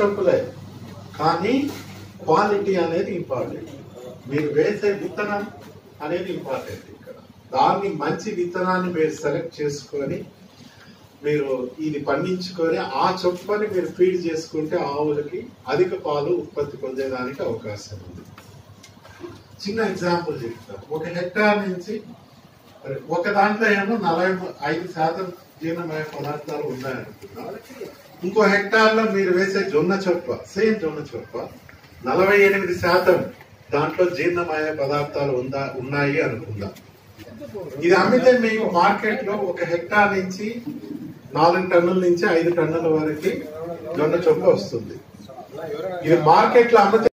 చొప్పులే కానీ క్వాలిటీ అనేది ఇంపార్టెంట్. మీరు వేసే విత్తనం అనేది ఇంపార్టెంట్ ఇక్కడ. దాన్ని మంచి విత్తనాన్ని మీరు సెలెక్ట్ చేసుకొని మీరు ఇది పండించుకొని ఆ చొప్పని మీరు ఫీడ్ చేసుకుంటే ఆవులకి అధిక పాలు ఉత్పత్తి పొందేదానికి అవకాశం ఉంది. చిన్న ఎగ్జాంపుల్ చెప్తాను ఒక హెక్టార్ నుంచి ఒక దాంట్లో ఏమో నలభై ఐదు శాతం జీర్ణమయ పదార్థాలు ఉన్నాయనుకున్నాం ఇంకో హెక్టార్లో మీరు వేసే జొన్న చొప్ప సేమ్ జొన్న చొప్ప నలభై ఎనిమిది శాతం దాంట్లో జీర్ణమయ్యే పదార్థాలు ఉందా ఉన్నాయి అనుకుందాం. ఇది అమ్మితే మీకు మార్కెట్లో ఒక హెక్టార్ నుంచి నాలుగు టన్నుల నుంచి ఐదు టన్నుల వరకు జొన్న చొప్ప వస్తుంది. ఇది మార్కెట్లో అమ్మితే